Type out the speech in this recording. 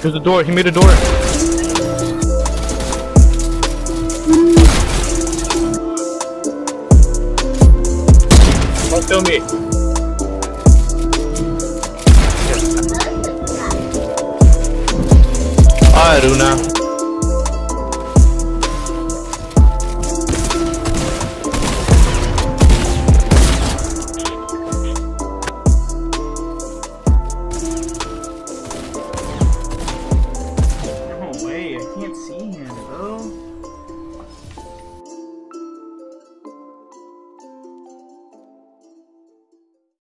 There's a door. He made a door. Don't kill me. Alright, Una.